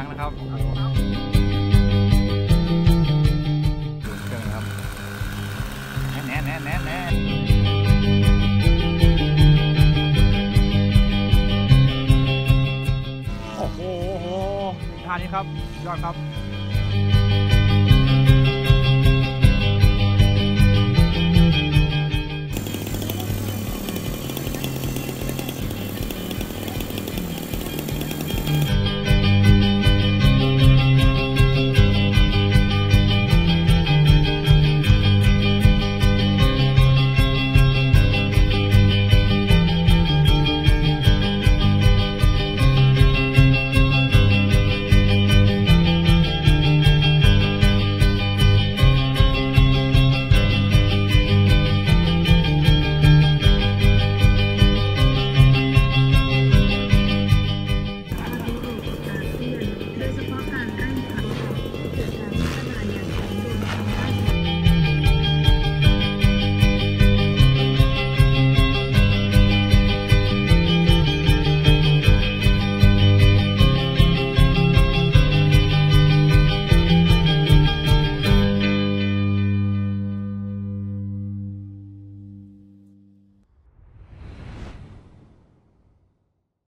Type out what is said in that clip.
างนะครับเครื่นะครับแน่แน่แน่น่โอ้โหทาานี้ครับยอดครับ